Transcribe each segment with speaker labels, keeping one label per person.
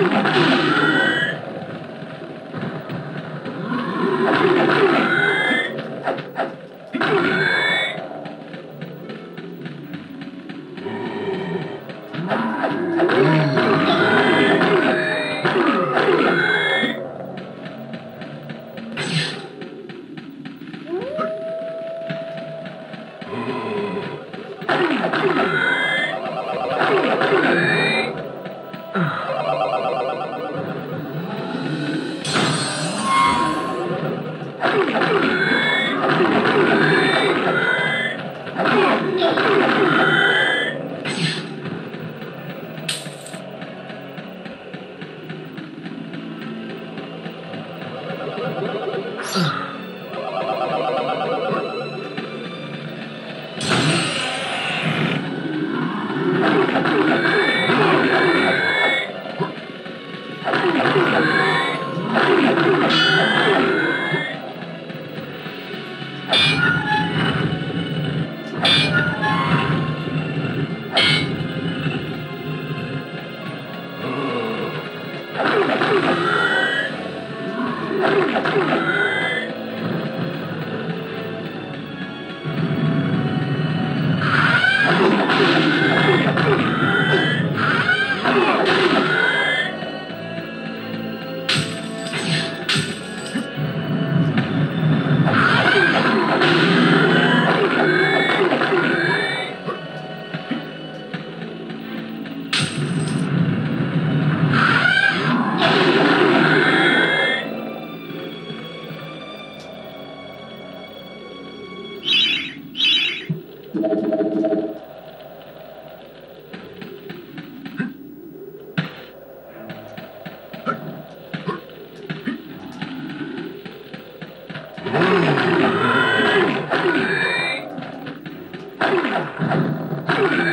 Speaker 1: Thank mm.
Speaker 2: Come on. Thank you.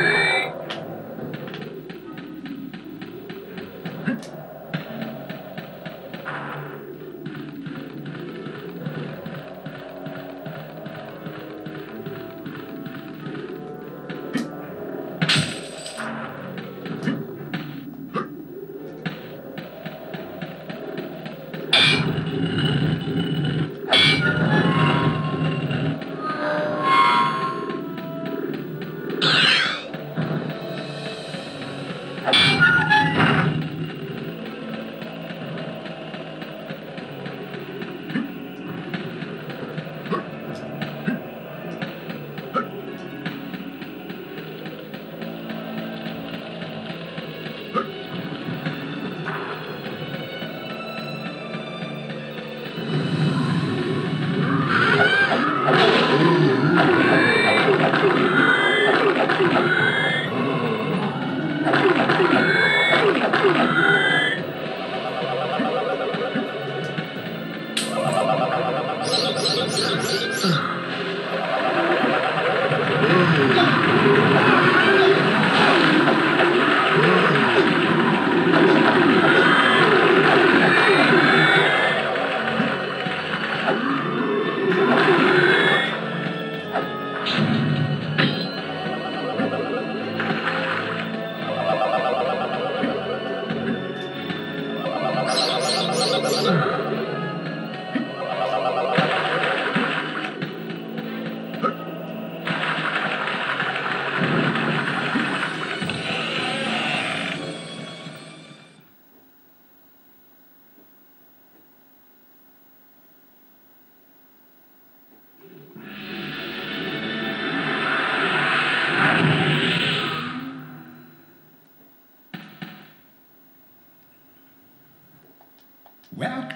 Speaker 3: Well,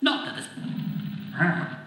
Speaker 3: Not that this...